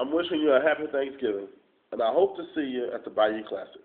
I'm wishing you a happy Thanksgiving, and I hope to see you at the Bayou Classic.